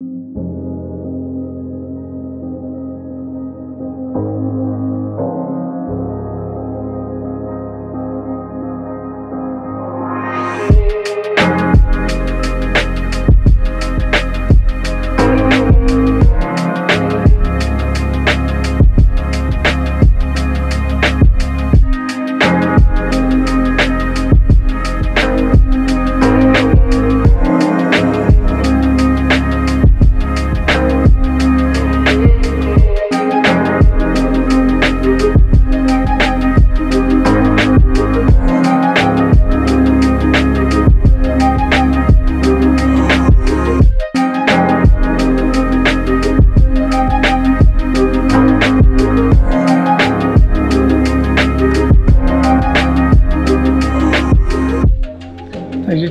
Takže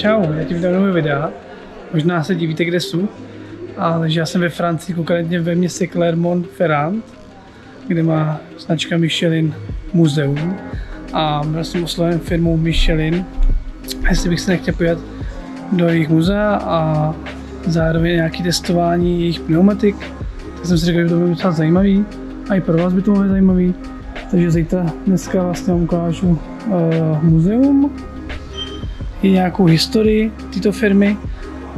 čau, já ti vydám nové videa. Možná se divíte, kde jsou. A, takže já jsem ve Francii, konkrétně ve městě Clermont-Ferrand, kde má značka Michelin muzeum. A byl jsem osloven firmou Michelin, jestli bych se nechtěl podívat do jejich muzea a zároveň nějaké testování jejich pneumatik. Tak jsem si řekl, že to bude docela zajímavý a i pro vás by to být zajímavý. Takže zítra dneska vlastně vám ukážu uh, muzeum, i nějakou historii této firmy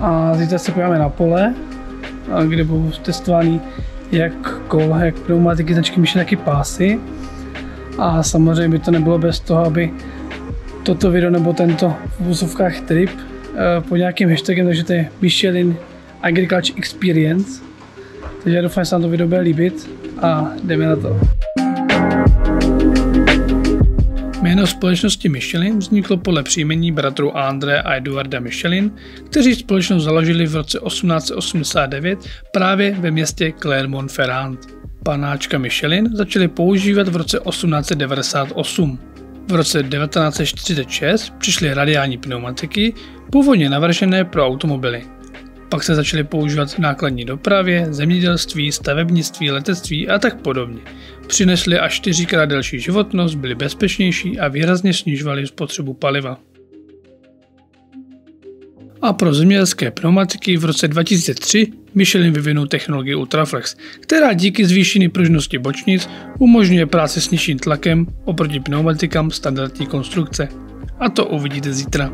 a zítra se podíváme na pole, kde budou testovány jak kola, jak pneumatiky, značky Michelin, taky pásy. A samozřejmě by to nebylo bez toho, aby toto video nebo tento v úzovkách trip eh, pod nějakým hashtagem, takže to je Michelin Agriculture Experience. Takže já doufám, že se vám to video bude líbit a jdeme na to. Jméno společnosti Michelin vzniklo podle příjmení bratrů André a Eduarda Michelin, kteří společnost založili v roce 1889 právě ve městě Clermont-Ferrand. Panáčka Michelin začali používat v roce 1898. V roce 1946 přišly radiální pneumatiky, původně navržené pro automobily. Pak se začaly používat v nákladní dopravě, zemědělství, stavebnictví, letectví a tak podobně. Přinesly až čtyřikrát delší životnost, byly bezpečnější a výrazně snižovaly spotřebu paliva. A pro zemědělské pneumatiky v roce 2003 Michelin vyvinul technologii Ultraflex, která díky zvýšené pružnosti bočnic umožňuje práci s nižším tlakem oproti pneumatikám standardní konstrukce. A to uvidíte zítra.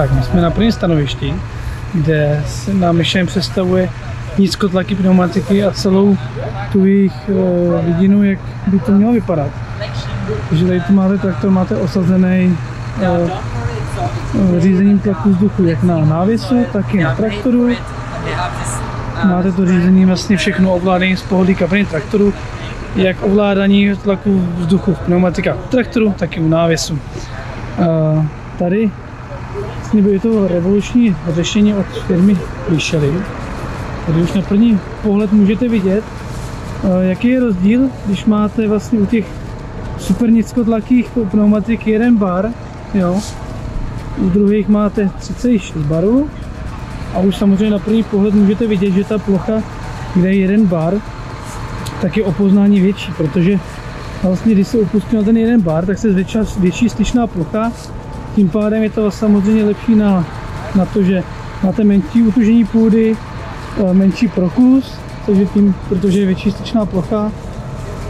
Tak, my jsme na prvním stanovišti, kde se nám Michelin představuje nízkotlaky pneumatiky a celou tu jejich uh, vidinu, jak by to mělo vypadat. Takže tady tu máte traktor, máte osazený uh, řízením tlaku vzduchu jak na návěsu, tak i na traktoru. Máte to řízení vlastně všechno ovládané z pohodlí kabiny traktoru, jak ovládání tlaku vzduchu v pneumatikách traktoru, tak i u návěsu. Tady vlastně bylo to revoluční řešení od firmy Michelin. Tady už na první pohled můžete vidět, eh, jaký je rozdíl, když máte vlastně u těch super nízkotlakých pneumatik jeden bar, jo, u druhých máte 36 barů. A už samozřejmě na první pohled můžete vidět, že ta plocha, kde je jeden bar, tak je opoznání větší, protože vlastně když se opustí na ten jeden bar, tak se zvětší, větší styčná plocha, tím pádem je to samozřejmě lepší na, na to, že máte menší utužení půdy, eh, menší prokus, takže tím, protože je větší styčná plocha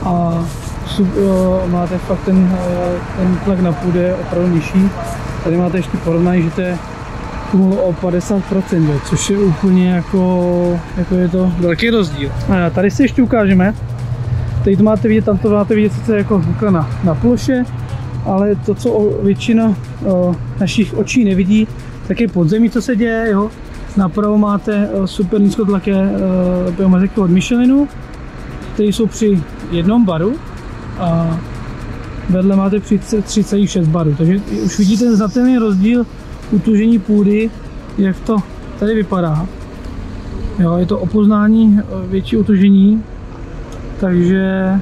a eh, máte fakt ten, eh, ten tlak na půdě opravdu nižší. Tady máte ještě porovnání, že to je o 50%, což je úplně jako, jako je to velký rozdíl. A tady si ještě ukážeme, Tady to máte vidět, tam to máte vidět sice jako na, na ploše, ale to, co většina našich očí nevidí, tak je podzemí, co se děje. Jo? Napravo máte super nízkotlaké pneumatika od Michelinu, které jsou při jednom baru a vedle máte při 3,6 baru. Takže už vidíte ten znatelný rozdíl utužení půdy, jak to tady vypadá. Jo, je to opoznání větší utužení, takže,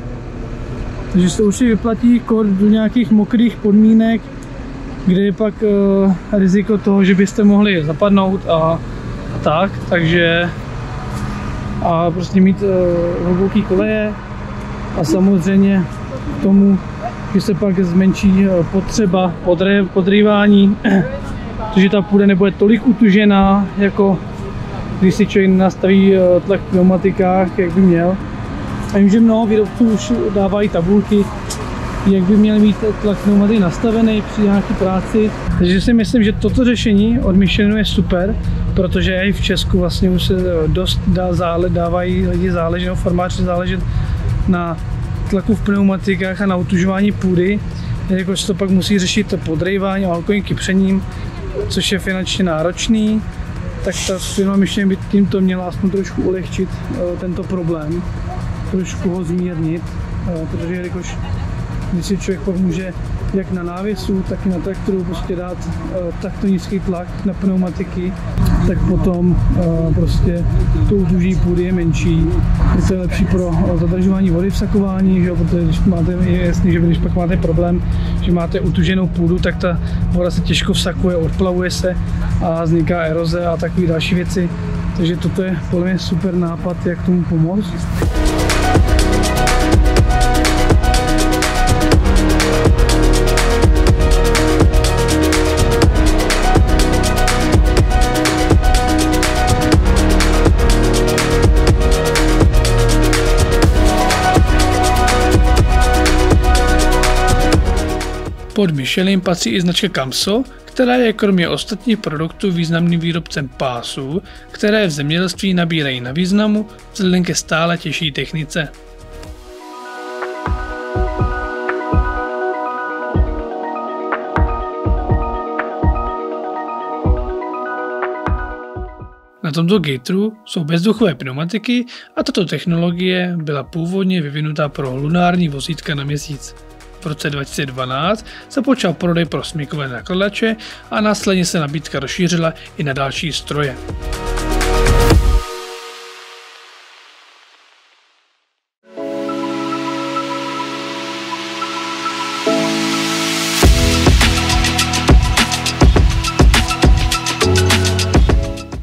takže se určitě vyplatí do nějakých mokrých podmínek, kde je pak uh, riziko toho, že byste mohli zapadnout a, a tak, takže a prostě mít uh, hluboký koleje a samozřejmě k tomu, že se pak zmenší uh, potřeba podrý, podrývání, protože ta půda nebude tolik utužená, jako když si člověk nastaví tlak v pneumatikách, jak by měl. A vím, že mnoho výrobců už dávají tabulky, jak by měly mít tlak pneumaty nastavený při nějaké práci. Takže si myslím, že toto řešení od Michelinu je super, protože i v Česku vlastně už se dost dá zále, dávají lidi záležet, formáče záležet na tlaku v pneumatikách a na utužování půdy, jakož to pak musí řešit podrejvání a alkoholním kypřením, což je finančně náročný, tak ta firma Michelin by tímto měla aspoň trošku ulehčit uh, tento problém trošku ho zmírnit, eh, protože jelikož když si člověk pak může jak na návěsu, tak i na traktoru prostě dát uh, takto nízký tlak na pneumatiky, tak potom uh, prostě to utuží půdy je menší. Je to lepší pro zadržování vody v sakování, že? protože když máte, je jasný, že když pak máte problém, že máte utuženou půdu, tak ta voda se těžko vsakuje, odplavuje se a vzniká eroze a takové další věci. Takže toto je podle mě super nápad, jak tomu pomoct. Pod Michelin patří i značka Camso, která je kromě ostatních produktů významným výrobcem pásů, které v zemědělství nabírají na významu vzhledem ke stále těžší technice. Na tomto gateru jsou bezduchové pneumatiky a tato technologie byla původně vyvinutá pro lunární vozítka na měsíc. V roce 2012 započal prodej pro smykové nakladače a následně se nabídka rozšířila i na další stroje.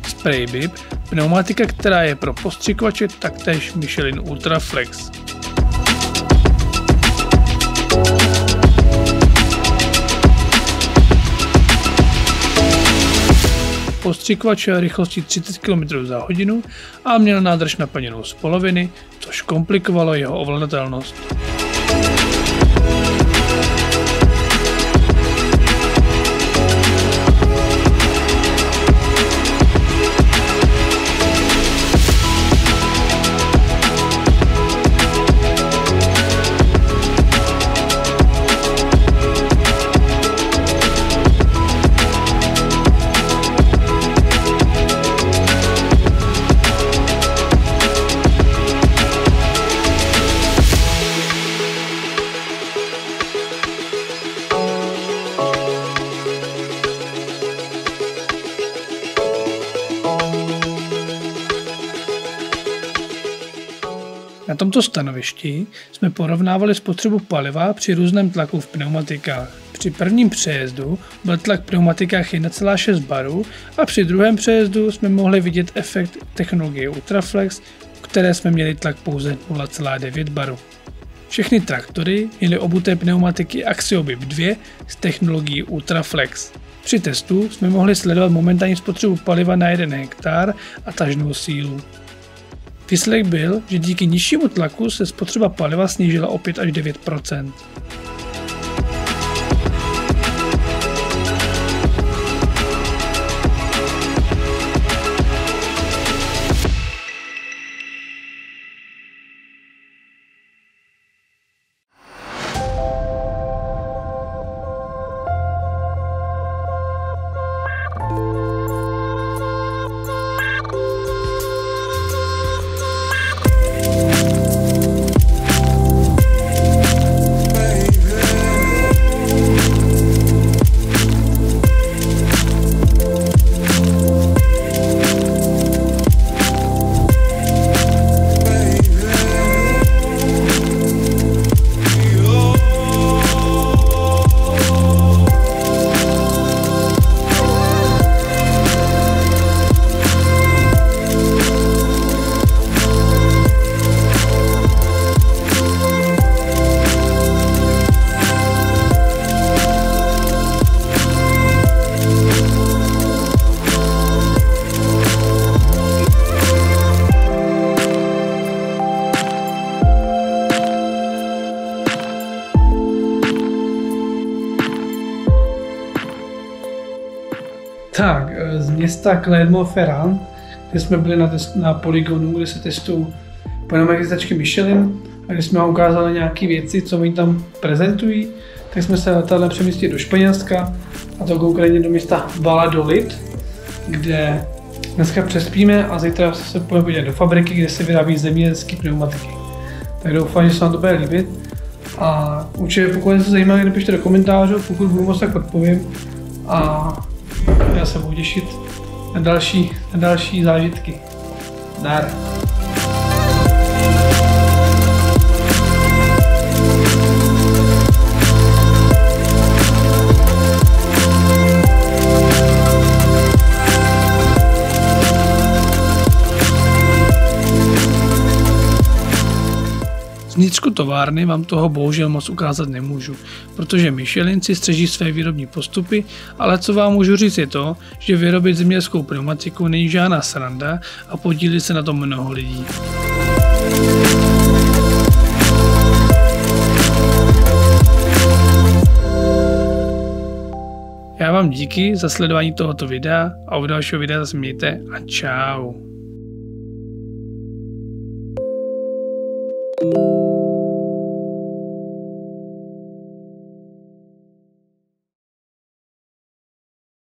Spraybib, pneumatika, která je pro postřikovače taktéž Michelin Ultra Flex. Postřikovač rychlostí 30 km za hodinu a měl nádrž naplněnou z poloviny, což komplikovalo jeho ovladatelnost. Tomto stanovišti jsme porovnávali spotřebu paliva při různém tlaku v pneumatikách. Při prvním přejezdu byl tlak v pneumatikách 1,6 baru a při druhém přejezdu jsme mohli vidět efekt technologie Ultraflex, které jsme měli tlak pouze 0,9 baru. Všechny traktory měly obuté pneumatiky Axiobip 2 s technologií Ultraflex. Při testu jsme mohli sledovat momentální spotřebu paliva na 1 hektar a tažnou sílu. Výsledek byl, že díky nižšímu tlaku se spotřeba paliva snížila o 5 až 9 Tak, eh, z města Clermont-Ferrand, kde jsme byli na, test, na poligonu, kde se testují pneumatizačky Michelin a kde jsme vám ukázali nějaké věci, co oni tam prezentují, tak jsme se letadlem přemístili do Španělska a to konkrétně do města Valladolid, kde dneska přespíme a zítra se půjdeme do fabriky, kde se vyrábí zemědělské pneumatiky. Tak doufám, že se vám to bude líbit. A určitě pokud se zajímá, napište do komentářů, pokud budu moc tak odpovím. A já se budu těšit na další, na další zážitky. Dar. Továrny vám toho bohužel moc ukázat nemůžu, protože Michelin si střeží své výrobní postupy, ale co vám můžu říct je to, že vyrobit zemědělskou pneumatiku není žádná sranda a podílí se na tom mnoho lidí. Já vám díky za sledování tohoto videa a u dalšího videa zase mějte a čau.